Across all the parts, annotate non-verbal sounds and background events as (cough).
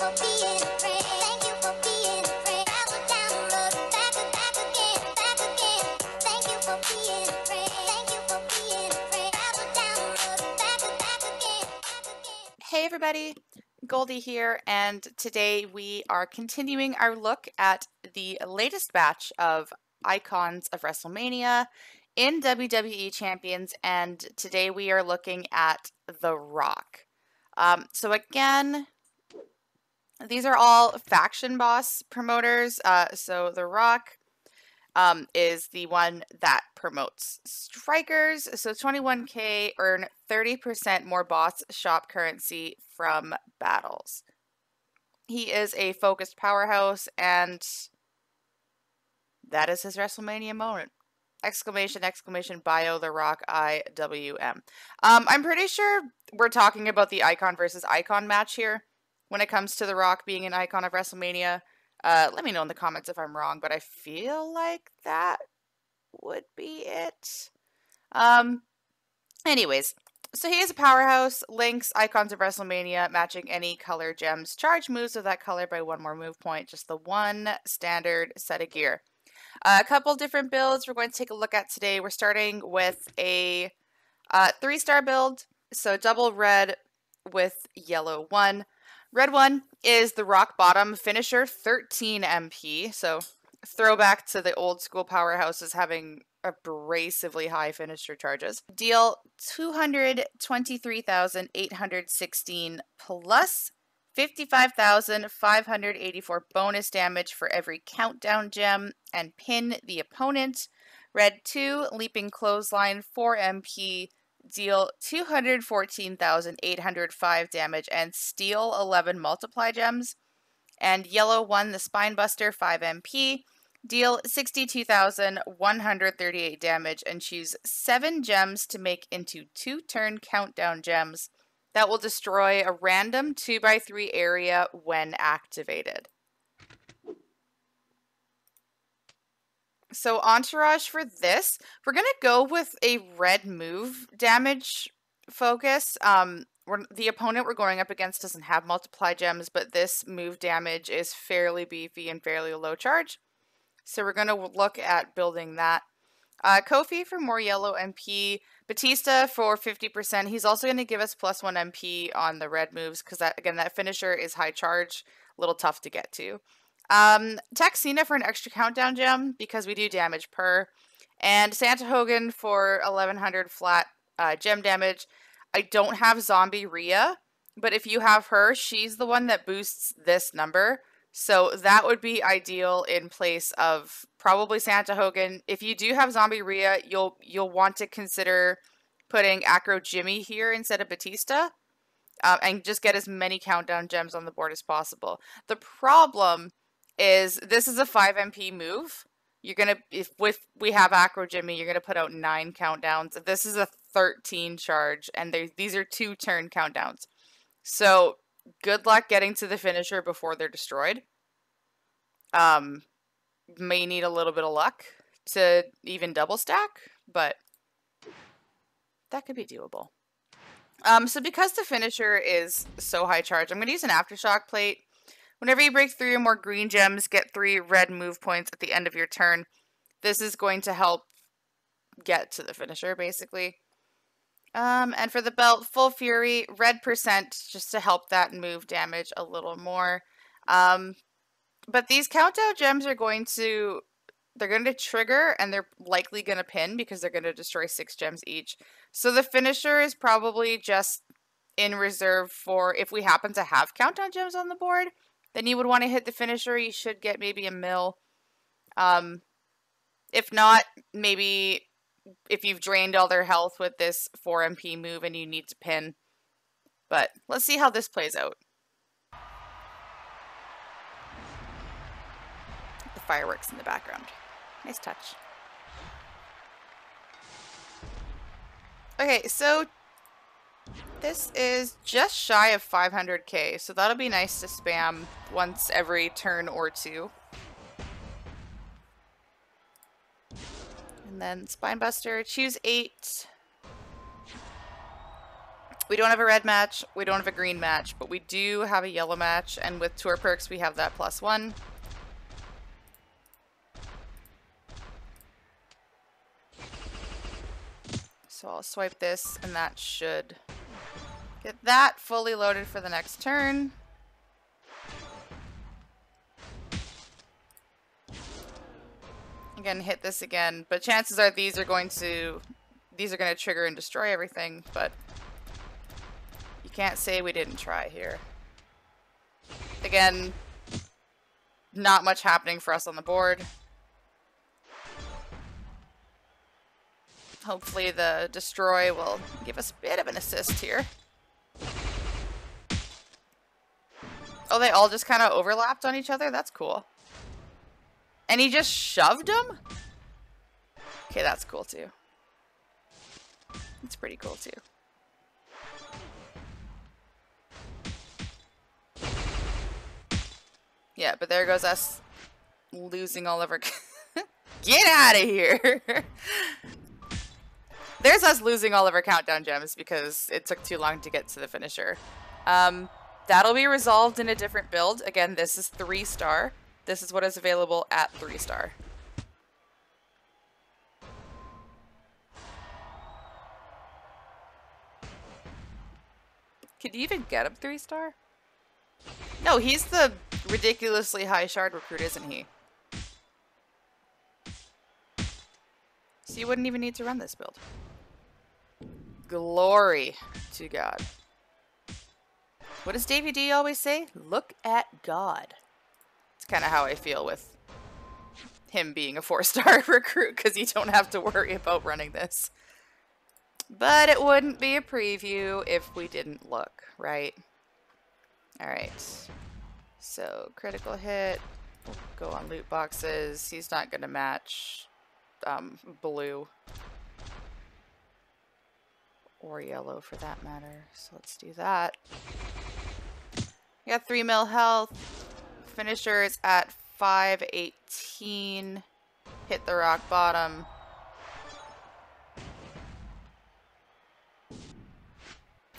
Hey everybody, Goldie here, and today we are continuing our look at the latest batch of icons of WrestleMania in WWE Champions, and today we are looking at The Rock. Um, so again, these are all faction boss promoters. Uh, so The Rock um, is the one that promotes strikers. So 21k earn 30% more boss shop currency from battles. He is a focused powerhouse, and that is his WrestleMania moment. Exclamation, exclamation, bio, the rock, IWM. Um, I'm pretty sure we're talking about the icon versus icon match here when it comes to the rock being an icon of WrestleMania. Uh, let me know in the comments if I'm wrong, but I feel like that would be it. Um, anyways, so he is a powerhouse, links, icons of WrestleMania, matching any color gems. Charge moves of that color by one more move point, just the one standard set of gear. Uh, a couple different builds we're going to take a look at today. We're starting with a uh, three star build, so double red with yellow one. Red one is the rock bottom finisher, 13 MP. So throwback to the old school powerhouses having abrasively high finisher charges. Deal 223,816 plus 55,584 bonus damage for every countdown gem and pin the opponent. Red 2, leaping clothesline, 4 MP, deal 214,805 damage and steal 11 multiply gems. And yellow 1, the spinebuster, 5 MP, deal 62,138 damage and choose 7 gems to make into 2 turn countdown gems that will destroy a random 2x3 area when activated. So entourage for this, we're gonna go with a red move damage focus. Um, the opponent we're going up against doesn't have multiply gems, but this move damage is fairly beefy and fairly low charge. So we're gonna look at building that. Uh, Kofi for more yellow MP. Batista for 50%. He's also going to give us plus 1 MP on the red moves because, that again, that finisher is high charge, a little tough to get to. Um, Cena for an extra countdown gem because we do damage per. And Santa Hogan for 1100 flat uh, gem damage. I don't have Zombie Rhea, but if you have her, she's the one that boosts this number. So that would be ideal in place of probably Santa Hogan. If you do have Zombie Rhea, you'll you'll want to consider putting Acro Jimmy here instead of Batista. Uh, and just get as many countdown gems on the board as possible. The problem is this is a 5 MP move. You're gonna if with we have Acro Jimmy, you're gonna put out nine countdowns. This is a 13 charge, and these are two turn countdowns. So good luck getting to the finisher before they're destroyed. Um, may need a little bit of luck to even double stack, but that could be doable. Um, so because the finisher is so high charge, I'm going to use an Aftershock plate. Whenever you break three or more green gems, get three red move points at the end of your turn. This is going to help get to the finisher, basically. Um, and for the belt, Full Fury, red percent, just to help that move damage a little more. Um, but these countdown gems are going to they're going to trigger and they're likely going to pin because they're going to destroy six gems each. So the finisher is probably just in reserve for if we happen to have countdown gems on the board, then you would want to hit the finisher. You should get maybe a mill. Um, if not, maybe if you've drained all their health with this 4 MP move and you need to pin. But let's see how this plays out. The fireworks in the background. Nice touch. Okay, so this is just shy of 500k, so that'll be nice to spam once every turn or two. And then Spinebuster, choose 8. We don't have a red match, we don't have a green match, but we do have a yellow match, and with tour perks we have that plus one. So I'll swipe this, and that should get that fully loaded for the next turn. Again, hit this again, but chances are these are going to these are going to trigger and destroy everything, but you can't say we didn't try here. Again, not much happening for us on the board. Hopefully the destroy will give us a bit of an assist here. Oh, they all just kind of overlapped on each other? That's cool. And he just shoved them? Okay, that's cool too. It's pretty cool too. Yeah, but there goes us losing all of our... (laughs) Get out of here! (laughs) There's us losing all of our countdown gems because it took too long to get to the finisher. Um, that'll be resolved in a different build. Again, this is 3 star. This is what is available at 3 star. Could you even get him 3 star? No, he's the ridiculously high shard recruit, isn't he? So you wouldn't even need to run this build. Glory to God. What does Davy D always say? Look at God. It's kind of how I feel with him being a four-star (laughs) recruit because you don't have to worry about running this. But it wouldn't be a preview if we didn't look, right? Alright. So, critical hit. We'll go on loot boxes. He's not going to match um, blue or yellow for that matter. So let's do that. We got 3 mil health. Finisher is at 518. Hit the rock bottom.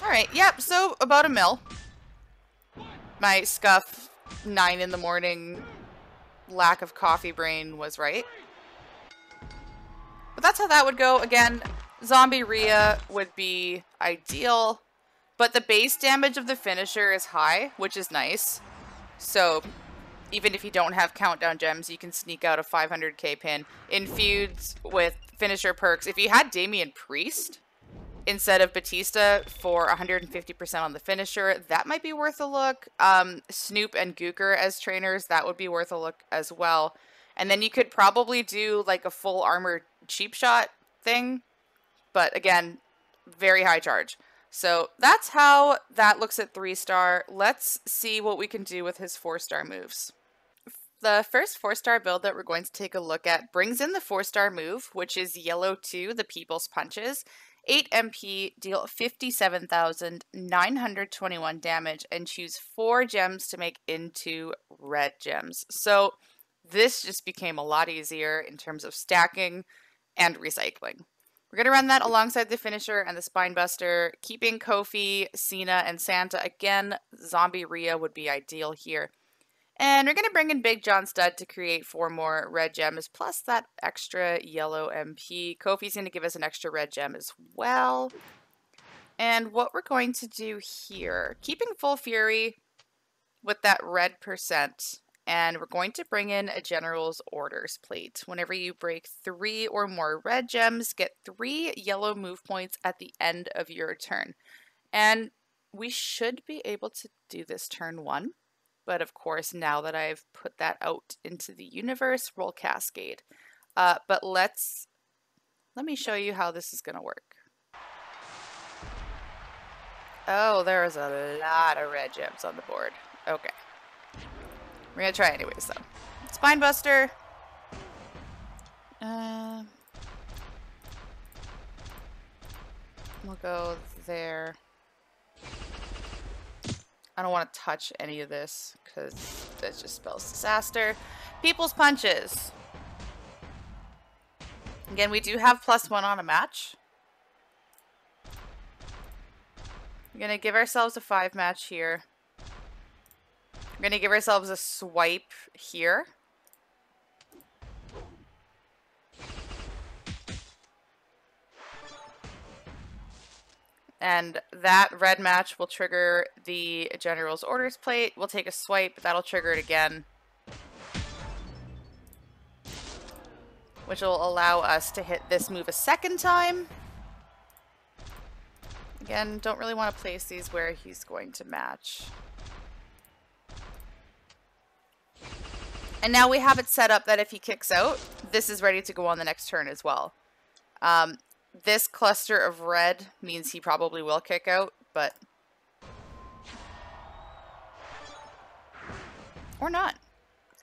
Alright, yep, so about a mil. My scuff 9 in the morning lack of coffee brain was right. But that's how that would go. Again, Zombie Rhea would be ideal, but the base damage of the finisher is high, which is nice. So even if you don't have countdown gems, you can sneak out a 500k pin in feuds with finisher perks. If you had Damian Priest instead of Batista for 150% on the finisher, that might be worth a look. Um, Snoop and Gooker as trainers, that would be worth a look as well. And then you could probably do like a full armor cheap shot thing but again, very high charge. So that's how that looks at three star. Let's see what we can do with his four star moves. The first four star build that we're going to take a look at brings in the four star move, which is yellow 2, the People's Punches. 8 MP, deal 57,921 damage, and choose 4 gems to make into red gems. So this just became a lot easier in terms of stacking and recycling. We're going to run that alongside the finisher and the spine buster, keeping Kofi, Cena, and Santa. Again, Zombie Rhea would be ideal here. And we're going to bring in Big John Studd to create four more red gems, plus that extra yellow MP. Kofi's going to give us an extra red gem as well. And what we're going to do here, keeping Full Fury with that red percent, and we're going to bring in a general's orders plate. Whenever you break three or more red gems, get three yellow move points at the end of your turn. And we should be able to do this turn one. But of course, now that I've put that out into the universe, roll cascade. Uh, but let's, let me show you how this is going to work. Oh, there's a lot of red gems on the board. Okay. We're gonna try anyways, though. Spinebuster. Uh, we'll go there. I don't want to touch any of this because that just spells disaster. People's Punches. Again, we do have plus one on a match. We're to give ourselves a five match here. We're going to give ourselves a swipe here. And that red match will trigger the general's orders plate. We'll take a swipe. That'll trigger it again. Which will allow us to hit this move a second time. Again, don't really want to place these where he's going to match. And now we have it set up that if he kicks out, this is ready to go on the next turn as well. Um, this cluster of red means he probably will kick out, but... Or not.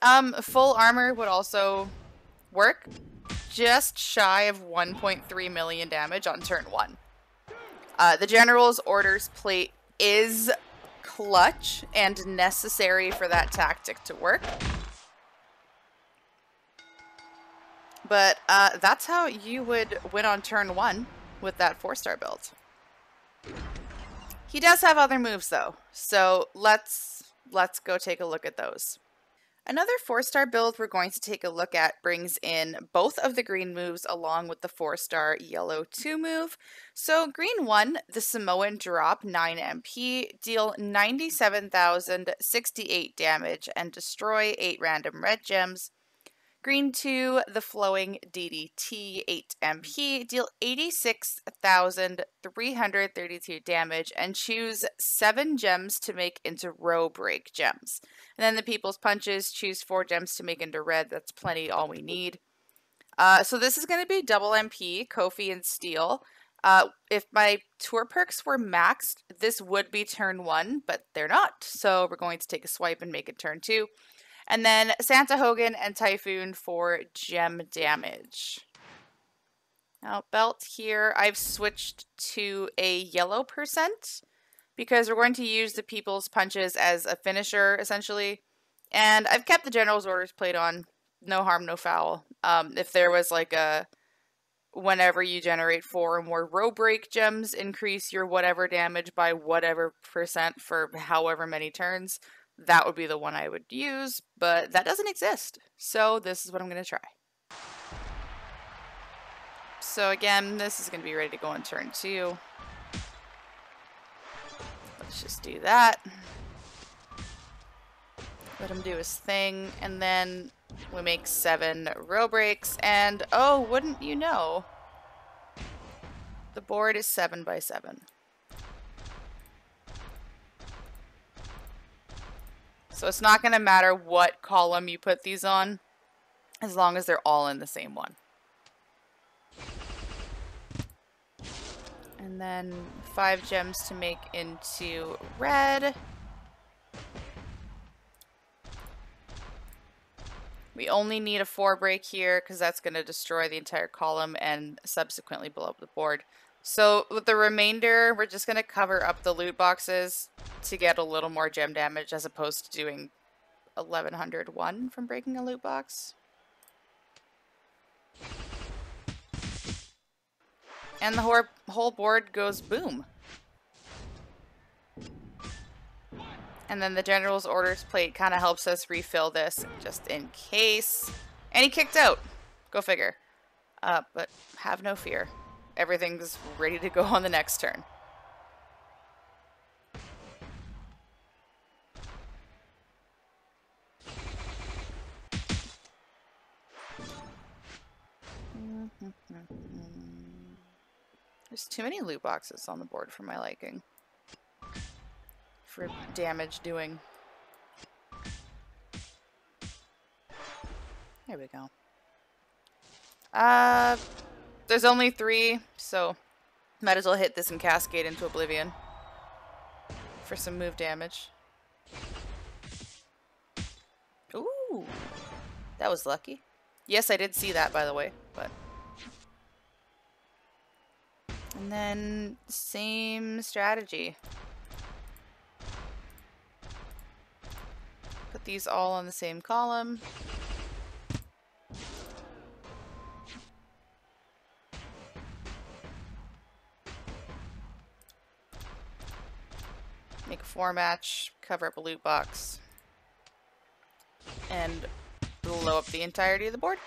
Um, full armor would also work. Just shy of 1.3 million damage on turn one. Uh, the general's orders plate is clutch and necessary for that tactic to work. But uh, that's how you would win on turn one with that four-star build. He does have other moves though, so let's let's go take a look at those. Another four-star build we're going to take a look at brings in both of the green moves along with the four-star yellow 2 move. So green 1, the Samoan drop 9 MP, deal 97,068 damage and destroy 8 random red gems. Green 2, the Flowing DDT 8 MP, deal 86,332 damage and choose 7 gems to make into row break gems. And then the People's Punches, choose 4 gems to make into red. That's plenty, all we need. Uh, so this is going to be double MP, Kofi, and Steel. Uh, if my tour perks were maxed, this would be turn 1, but they're not. So we're going to take a swipe and make it turn 2. And then Santa Hogan and Typhoon for gem damage. Now, belt here, I've switched to a yellow percent because we're going to use the People's Punches as a finisher, essentially. And I've kept the General's Orders plate on. No harm, no foul. Um, if there was like a whenever you generate four or more row break gems, increase your whatever damage by whatever percent for however many turns that would be the one I would use, but that doesn't exist. So this is what I'm going to try. So again, this is going to be ready to go on turn two. Let's just do that. Let him do his thing, and then we make seven row breaks, and oh, wouldn't you know, the board is seven by seven. So it's not going to matter what column you put these on, as long as they're all in the same one. And then five gems to make into red. We only need a four break here because that's going to destroy the entire column and subsequently blow up the board. So with the remainder, we're just going to cover up the loot boxes to get a little more gem damage as opposed to doing 1101 from breaking a loot box. And the whole, board goes boom. And then the general's orders plate kind of helps us refill this just in case. And he kicked out. Go figure. Uh, but have no fear everything's ready to go on the next turn. There's too many loot boxes on the board for my liking. For damage doing. There we go. Uh, there's only three, so might as well hit this and cascade into oblivion for some move damage. Ooh, that was lucky. Yes, I did see that, by the way, but... And then, same strategy. Put these all on the same column. Make a four match, cover up a loot box, and blow up the entirety of the board.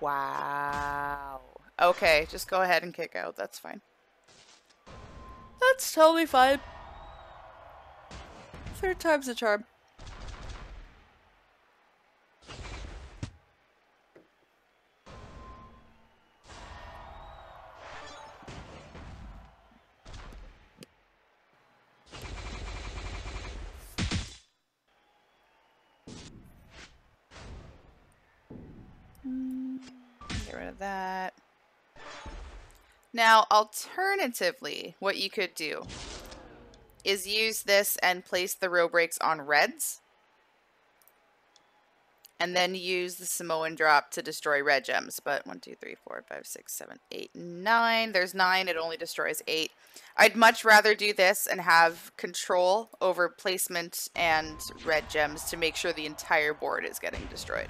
Wow. Okay, just go ahead and kick out. That's fine. That's totally fine. Third time's a charm. Now, alternatively, what you could do is use this and place the row breaks on reds. And then use the Samoan drop to destroy red gems. But 1, 2, 3, 4, 5, 6, 7, 8, 9. There's 9. It only destroys 8. I'd much rather do this and have control over placement and red gems to make sure the entire board is getting destroyed.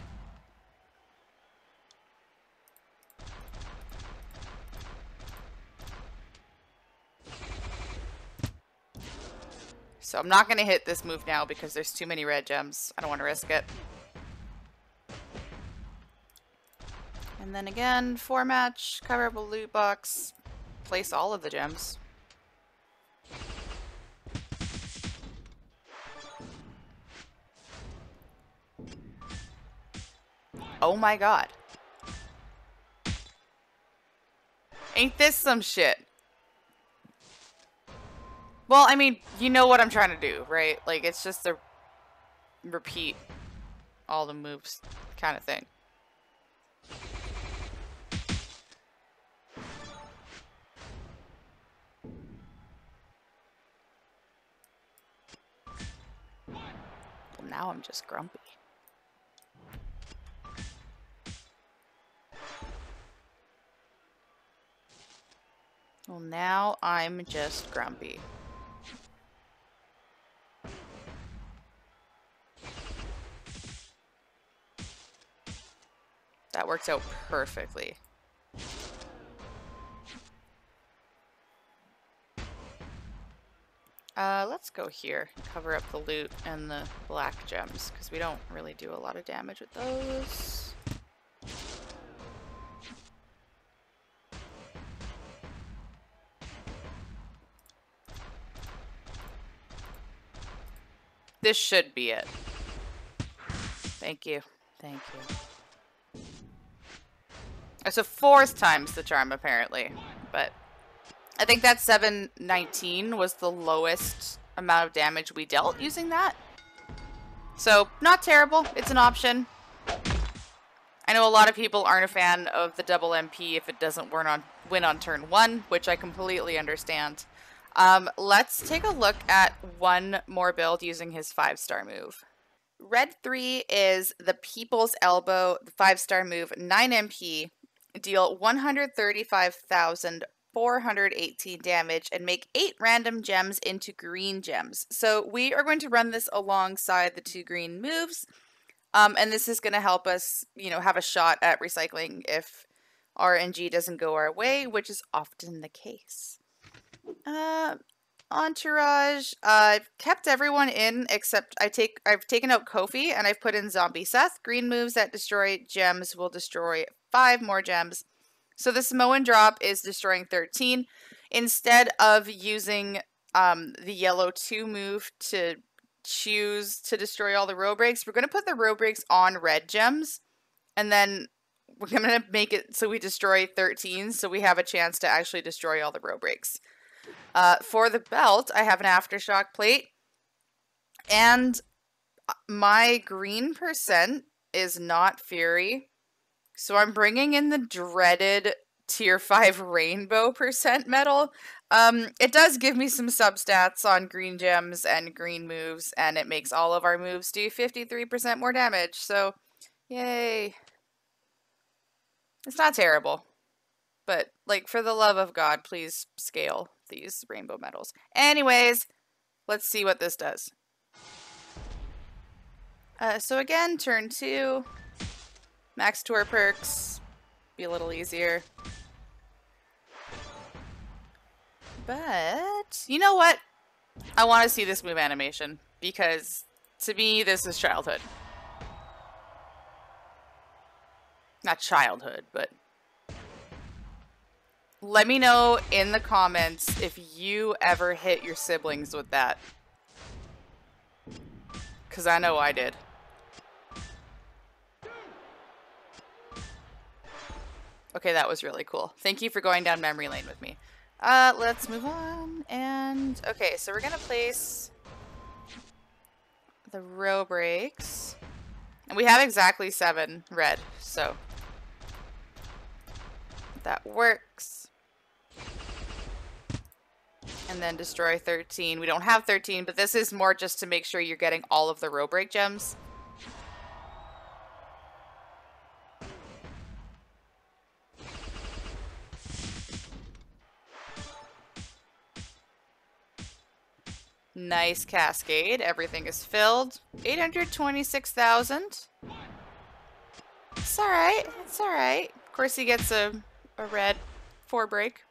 So I'm not going to hit this move now because there's too many red gems. I don't want to risk it. And then again, four match, coverable loot box, place all of the gems. Oh my god. Ain't this some shit? Well, I mean, you know what I'm trying to do, right? Like, it's just the repeat all the moves kind of thing. Well, now I'm just grumpy. Well, now I'm just grumpy. That works out perfectly. Uh, let's go here. Cover up the loot and the black gems, because we don't really do a lot of damage with those. This should be it. Thank you. Thank you. A fourth times the charm, apparently. But I think that 719 was the lowest amount of damage we dealt using that. So, not terrible. It's an option. I know a lot of people aren't a fan of the double MP if it doesn't win on, win on turn one, which I completely understand. Um, let's take a look at one more build using his five-star move. Red 3 is the People's Elbow, the five-star move, 9 MP, deal 135,418 damage, and make 8 random gems into green gems. So we are going to run this alongside the two green moves, um, and this is going to help us, you know, have a shot at recycling if RNG doesn't go our way, which is often the case. Uh, entourage. Uh, I've kept everyone in except I take I've taken out Kofi and I've put in Zombie Seth. Green moves that destroy gems will destroy five more gems. So the Samoan drop is destroying 13. Instead of using um, the yellow 2 move to choose to destroy all the row breaks, we're going to put the row breaks on red gems. And then we're going to make it so we destroy 13 so we have a chance to actually destroy all the row breaks. Uh, for the belt, I have an aftershock plate. And my green percent is not Fury. So I'm bringing in the dreaded tier 5 (laughs) rainbow percent medal. Um, it does give me some substats on green gems and green moves, and it makes all of our moves do 53% more damage. So, yay. It's not terrible. But, like, for the love of God, please scale these rainbow medals. Anyways, let's see what this does. Uh, so again, turn two, max tour perks, be a little easier. But, you know what? I want to see this move animation because to me, this is childhood. Not childhood, but let me know in the comments if you ever hit your siblings with that. Cuz I know I did. Okay, that was really cool. Thank you for going down memory lane with me. Uh, let's move on. And, okay, so we're going to place the row breaks. And we have exactly seven red, so that works. And then destroy 13. We don't have 13, but this is more just to make sure you're getting all of the row break gems. Nice cascade. Everything is filled. 826,000. It's alright. It's alright. Of course he gets a, a red four break.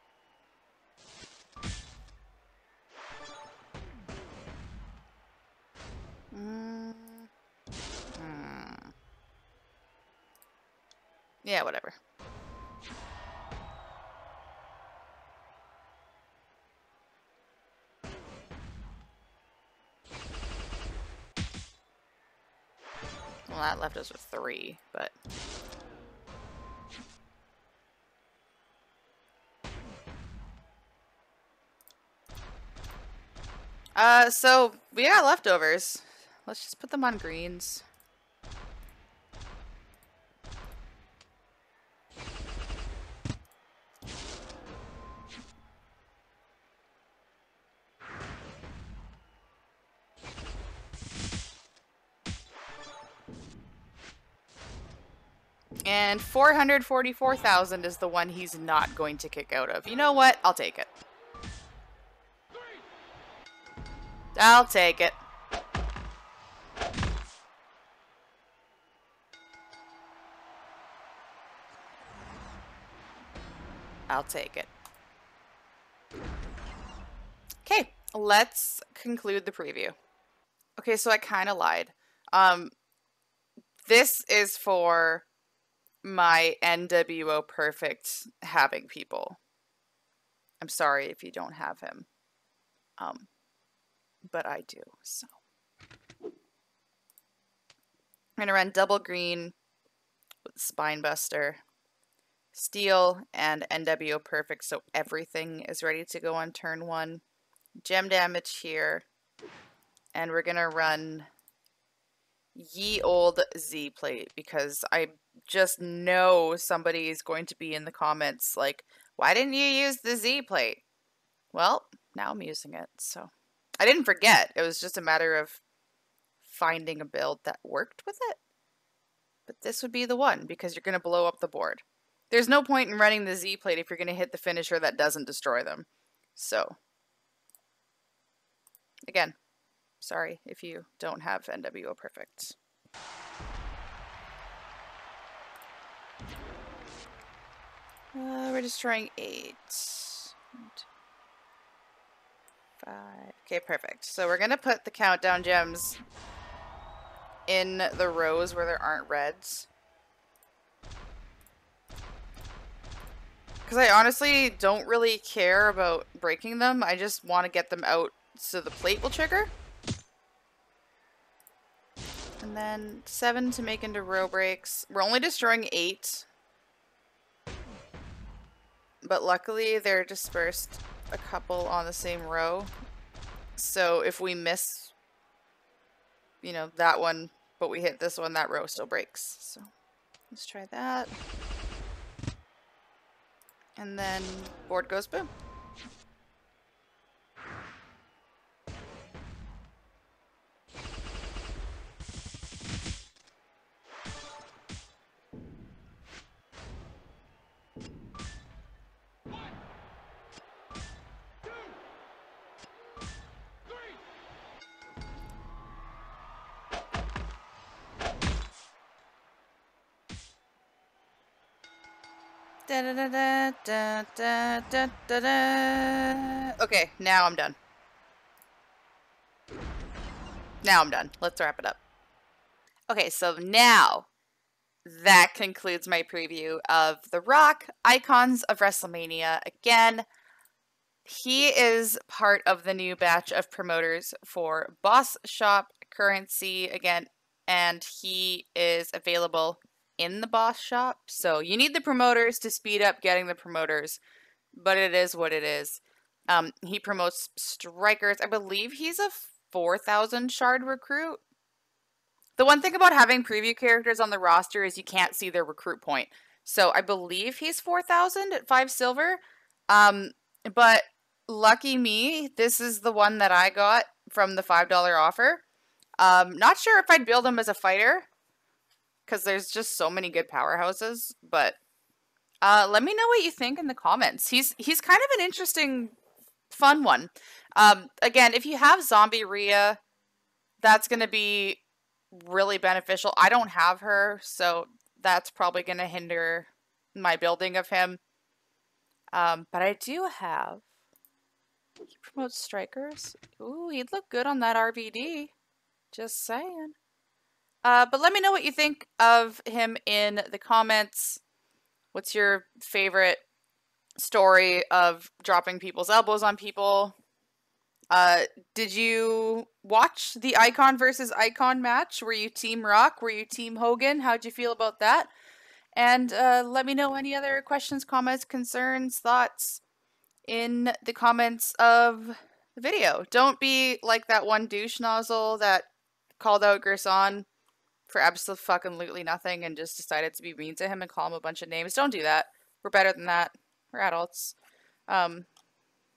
Mm. Hmm. Yeah, whatever. Well, that left us with three, but... Uh, so, we got leftovers. Let's just put them on greens. And 444,000 is the one he's not going to kick out of. You know what? I'll take it. I'll take it. I'll take it. Okay, let's conclude the preview. Okay, so I kind of lied. Um, this is for my NWO perfect having people. I'm sorry if you don't have him. Um, but I do, so. I'm going to run double green with Spinebuster, Steel, and NWO Perfect, so everything is ready to go on turn one. Gem damage here, and we're going to run ye old Z plate because I just know somebody is going to be in the comments like, why didn't you use the Z plate? Well, now I'm using it, so. I didn't forget. It was just a matter of finding a build that worked with it. But this would be the one because you're going to blow up the board. There's no point in running the Z plate if you're going to hit the finisher that doesn't destroy them. So, again, sorry if you don't have NWO Perfect. Uh, we're destroying eight. Five. Okay, perfect. So we're going to put the countdown gems in the rows where there aren't reds. Because I honestly don't really care about breaking them. I just want to get them out so the plate will trigger. And then seven to make into row breaks. We're only destroying eight. But luckily they're dispersed a couple on the same row. So if we miss, you know, that one, but we hit this one, that row still breaks. So let's try that. And then board goes boom. Okay, now I'm done. Now I'm done. Let's wrap it up. Okay, so now that concludes my preview of The Rock, Icons of WrestleMania. Again, he is part of the new batch of promoters for Boss Shop Currency again, and he is available in the Boss Shop. So you need the promoters to speed up getting the promoters, but it is what it is. Um, he promotes strikers. I believe he's a 4,000 shard recruit. The one thing about having preview characters on the roster is you can't see their recruit point. So I believe he's 4,000 at 5 silver. Um, but lucky me, this is the one that I got from the $5 offer. Um, not sure if I'd build him as a fighter because there's just so many good powerhouses, but uh, let me know what you think in the comments. He's he's kind of an interesting, fun one. Um, again, if you have Zombie Rhea, that's going to be really beneficial. I don't have her, so that's probably going to hinder my building of him. Um, but I do have. He promotes strikers. Ooh, he'd look good on that RVD. Just saying. Uh, but let me know what you think of him in the comments. What's your favorite story of dropping people's elbows on people? Uh, did you watch the Icon versus Icon match? Were you Team Rock? Were you Team Hogan? How'd you feel about that? And uh, let me know any other questions, comments, concerns, thoughts in the comments of the video. Don't be like that one douche nozzle that called out Gerson for absolutely nothing and just decided to be mean to him and call him a bunch of names. Don't do that. We're better than that. We're adults. Um,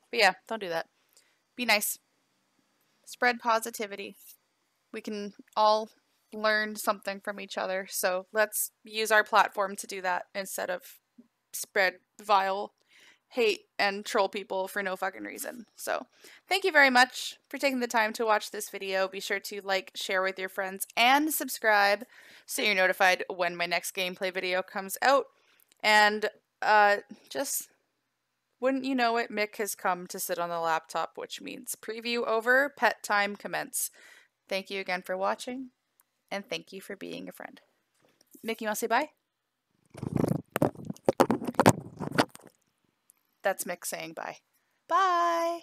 but yeah, don't do that. Be nice. Spread positivity. We can all learn something from each other. So let's use our platform to do that instead of spread vile hate and troll people for no fucking reason. So, thank you very much for taking the time to watch this video. Be sure to like, share with your friends, and subscribe so you're notified when my next gameplay video comes out. And uh, just wouldn't you know it, Mick has come to sit on the laptop, which means preview over, pet time commence. Thank you again for watching, and thank you for being a friend. Mick, you want to say bye? That's Mick saying bye. Bye.